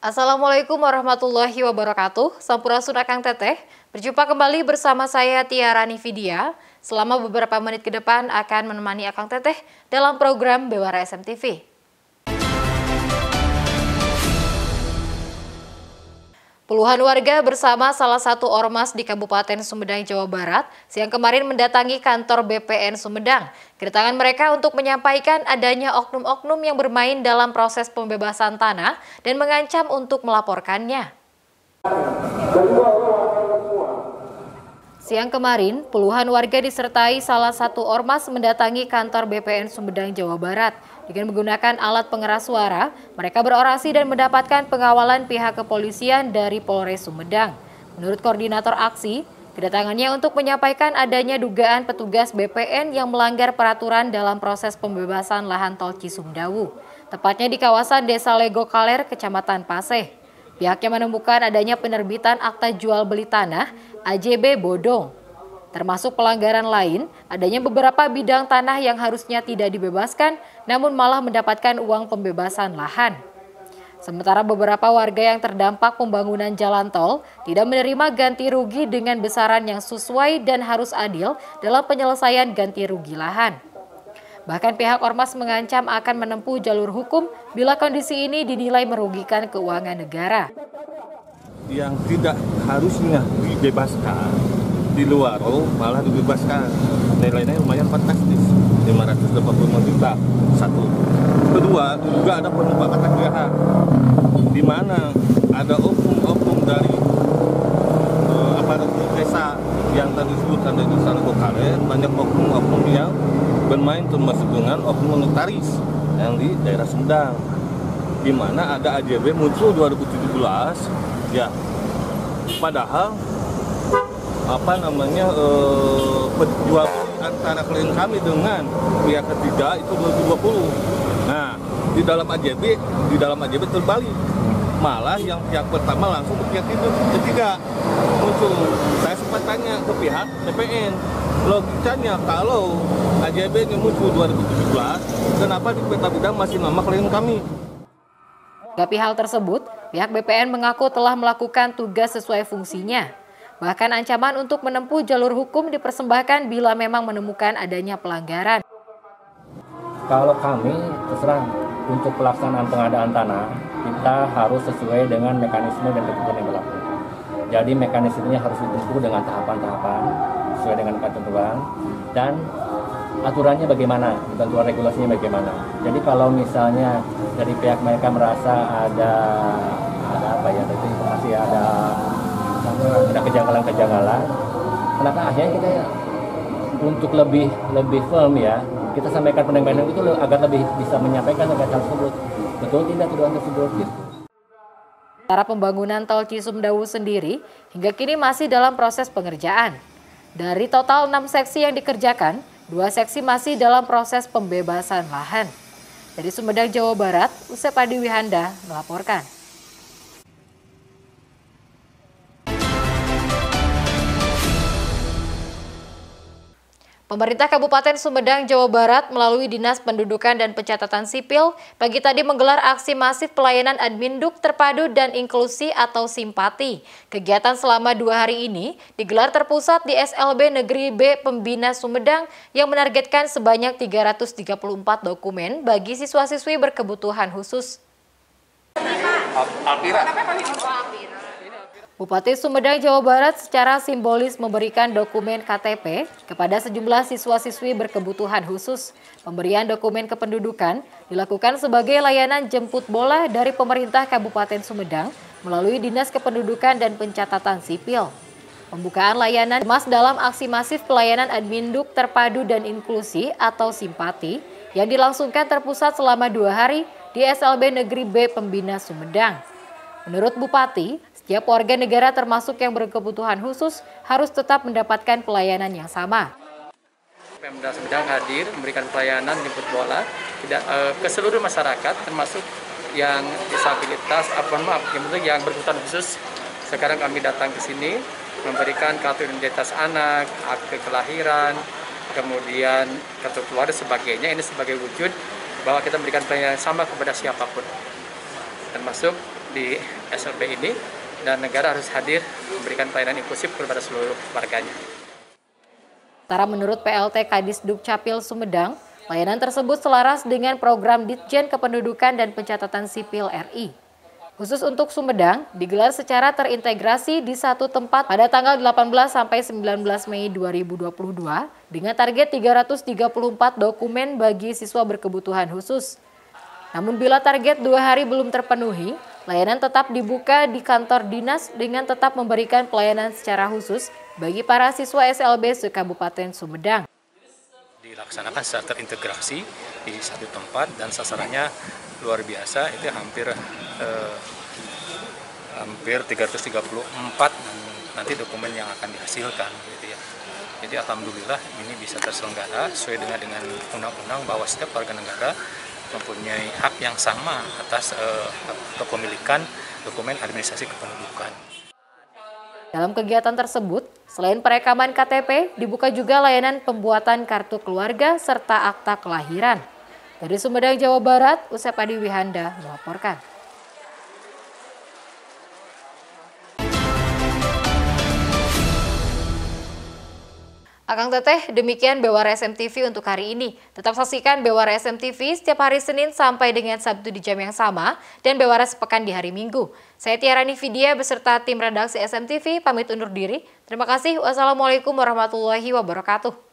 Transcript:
Assalamualaikum warahmatullahi wabarakatuh. Sampurasun Akang Teteh. Berjumpa kembali bersama saya Tiara Nividia. Selama beberapa menit ke depan akan menemani Akang Teteh dalam program Bewara SMTV. Puluhan warga bersama salah satu ormas di Kabupaten Sumedang, Jawa Barat siang kemarin mendatangi kantor BPN Sumedang. Kedatangan mereka untuk menyampaikan adanya oknum-oknum yang bermain dalam proses pembebasan tanah dan mengancam untuk melaporkannya. Siang kemarin, puluhan warga disertai salah satu ormas mendatangi kantor BPN Sumedang, Jawa Barat. Dengan menggunakan alat pengeras suara, mereka berorasi dan mendapatkan pengawalan pihak kepolisian dari Polres Sumedang. Menurut koordinator aksi, kedatangannya untuk menyampaikan adanya dugaan petugas BPN yang melanggar peraturan dalam proses pembebasan lahan tol Cisumdawu, tepatnya di kawasan Desa Lego Kaler, Kecamatan Paseh. Pihaknya menemukan adanya penerbitan akta jual beli tanah AJB bodong. Termasuk pelanggaran lain, adanya beberapa bidang tanah yang harusnya tidak dibebaskan namun malah mendapatkan uang pembebasan lahan. Sementara beberapa warga yang terdampak pembangunan jalan tol tidak menerima ganti rugi dengan besaran yang sesuai dan harus adil dalam penyelesaian ganti rugi lahan. Bahkan pihak Ormas mengancam akan menempuh jalur hukum bila kondisi ini dinilai merugikan keuangan negara. Yang tidak harusnya dibebaskan di luar, oh malah dibebaskan. Nilainya lumayan fantastis, 585 juta satu. Kedua, juga ada penumpang jahat, di mana ada oknum-oknum dari uh, aparatur desa yang tadi disebutkan dari sana banyak oknum-oknum yang bermain termasuk dengan oknum notaris yang di Sumedang di mana ada AJB muncul 2017 ya. Padahal apa namanya eh, penjual antara klien kami dengan pihak ketiga itu 2020 nah di dalam AJB di dalam AJB terbalik. Malah yang pihak pertama langsung ke pihak ketiga. Muncul. Saya sempat tanya ke pihak TPN logikanya kalau AJB ini muncul 2017, kenapa di peta bidang masih nama klien kami? Tapi hal tersebut, pihak BPN mengaku telah melakukan tugas sesuai fungsinya. Bahkan ancaman untuk menempuh jalur hukum dipersembahkan bila memang menemukan adanya pelanggaran. Kalau kami terserang untuk pelaksanaan pengadaan tanah, kita harus sesuai dengan mekanisme dan ketentuan yang berlaku. Jadi mekanismenya harus ditempuh dengan tahapan-tahapan sesuai dengan ketentuan dan aturannya bagaimana, ketentuan regulasinya bagaimana. Jadi kalau misalnya dari pihak mereka merasa ada ada apa ya, tadi informasi ada ada kejanggalan-kejanggalan, kenapa akhirnya kita untuk lebih lebih firm ya, kita sampaikan pendampingan itu agar lebih bisa menyampaikan hal tersebut. Betul tidak tuduhan tersebut gitu. Para pembangunan tol Cisumdawu sendiri hingga kini masih dalam proses pengerjaan. Dari total 6 seksi yang dikerjakan, dua seksi masih dalam proses pembebasan lahan. Dari Sumedang, Jawa Barat, Usep Adi Wihanda melaporkan. Pemerintah Kabupaten Sumedang, Jawa Barat melalui Dinas Pendudukan dan Pencatatan Sipil pagi tadi menggelar aksi masif pelayanan Adminduk Terpadu dan Inklusi atau Simpati. Kegiatan selama dua hari ini digelar terpusat di SLB Negeri B Pembina Sumedang yang menargetkan sebanyak 334 dokumen bagi siswa-siswi berkebutuhan khusus. Alpira. Bupati Sumedang, Jawa Barat secara simbolis memberikan dokumen KTP kepada sejumlah siswa-siswi berkebutuhan khusus. Pemberian dokumen kependudukan dilakukan sebagai layanan jemput bola dari pemerintah Kabupaten Sumedang melalui Dinas Kependudukan dan Pencatatan Sipil. Pembukaan layanan emas dalam aksi masif pelayanan adminduk terpadu dan inklusi atau simpati yang dilangsungkan terpusat selama dua hari di SLB Negeri B Pembina Sumedang. Menurut Bupati, setiap warga negara termasuk yang berkebutuhan khusus harus tetap mendapatkan pelayanan yang sama. Pemda sedang hadir memberikan pelayanan jemput bola. Tidak uh, ke seluruh masyarakat termasuk yang disabilitas apa maaf yang yang berkebutuhan khusus. Sekarang kami datang ke sini memberikan kartu identitas anak, akte kelahiran, kemudian kartu keluarga sebagainya. Ini sebagai wujud bahwa kita memberikan pelayanan sama kepada siapa pun. Termasuk di SLB ini dan negara harus hadir memberikan pelayanan inklusif kepada seluruh warganya. Sementara menurut PLT Kadis Dukcapil Sumedang, layanan tersebut selaras dengan program Ditjen Kependudukan dan Pencatatan Sipil RI. Khusus untuk Sumedang, digelar secara terintegrasi di satu tempat pada tanggal 18 sampai 19 Mei 2022 dengan target 334 dokumen bagi siswa berkebutuhan khusus. Namun bila target dua hari belum terpenuhi, layanan tetap dibuka di kantor dinas dengan tetap memberikan pelayanan secara khusus bagi para siswa SLB se-Kabupaten Sumedang. Dilaksanakan secara terintegrasi di satu tempat dan sasarannya luar biasa, itu hampir eh, hampir 334 nanti dokumen yang akan dihasilkan gitu ya. Jadi alhamdulillah ini bisa terselenggara sesuai dengan dengan undang-undang bahwa setiap warga negara mempunyai hak yang sama atas eh, kepemilikan dokumen administrasi kependudukan. Dalam kegiatan tersebut, selain perekaman KTP, dibuka juga layanan pembuatan kartu keluarga serta akta kelahiran. Dari Sumedang, Jawa Barat, Usep Adi Wihanda melaporkan. Akang Teteh, demikian Bewara SMTV untuk hari ini. Tetap saksikan Bewara SMTV setiap hari Senin sampai dengan Sabtu di jam yang sama dan Bewara sepekan di hari Minggu. Saya Tiara Nividia beserta tim redaksi SMTV pamit undur diri. Terima kasih. Wassalamualaikum warahmatullahi wabarakatuh.